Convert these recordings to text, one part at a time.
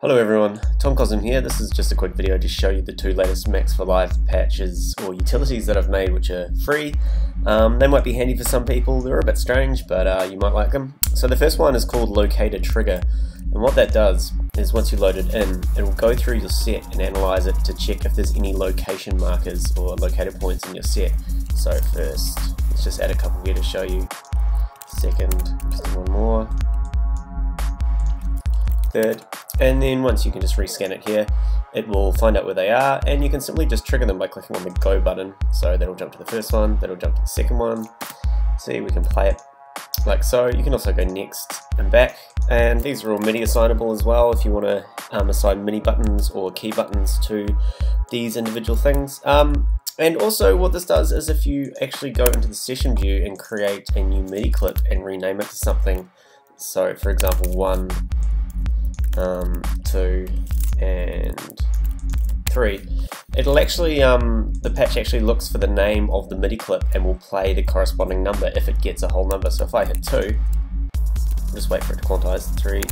Hello everyone, Tom Cosm here. This is just a quick video to show you the two latest Max for Live patches or utilities that I've made which are free. Um, they might be handy for some people, they're a bit strange, but uh, you might like them. So the first one is called Locator Trigger, and what that does is once you load it in, it will go through your set and analyze it to check if there's any location markers or locator points in your set. So first, let's just add a couple here to show you. Second, just one more. And then once you can just rescan it here, it will find out where they are, and you can simply just trigger them by clicking on the go button. So that'll jump to the first one, that'll jump to the second one. See, we can play it like so. You can also go next and back, and these are all MIDI assignable as well if you want to um, assign MIDI buttons or key buttons to these individual things. Um, and also what this does is if you actually go into the session view and create a new MIDI clip and rename it to something, so for example one um, two, and three. It'll actually, um, the patch actually looks for the name of the MIDI clip and will play the corresponding number if it gets a whole number. So if I hit two, just wait for it to quantize, three,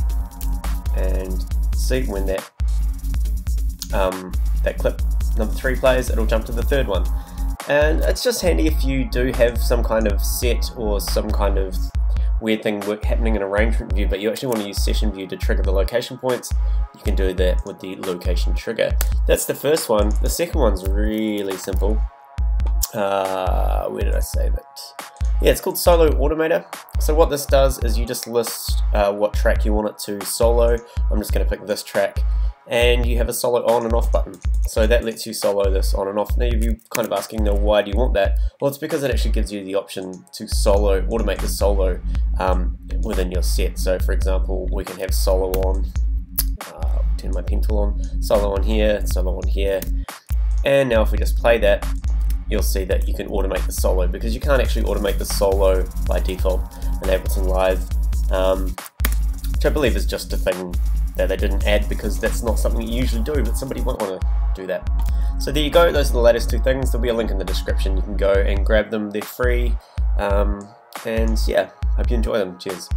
and see when that um, that clip number three plays, it'll jump to the third one. And it's just handy if you do have some kind of set or some kind of weird thing happening in arrangement view, but you actually want to use session view to trigger the location points, you can do that with the location trigger. That's the first one. The second one's really simple. Uh, where did I save it? Yeah, it's called Solo Automator. So what this does is you just list uh, what track you want it to solo. I'm just going to pick this track and you have a solo on and off button. So that lets you solo this on and off. Now you're kind of asking, now why do you want that? Well, it's because it actually gives you the option to solo, automate the solo um, within your set. So for example, we can have solo on, uh, turn my pen tool on, solo on here, solo on here. And now if we just play that, you'll see that you can automate the solo because you can't actually automate the solo by default in Ableton Live, um, which I believe is just a thing that they didn't add because that's not something you usually do, but somebody might want to do that. So there you go, those are the latest two things. There'll be a link in the description. You can go and grab them, they're free. Um, and yeah, hope you enjoy them. Cheers.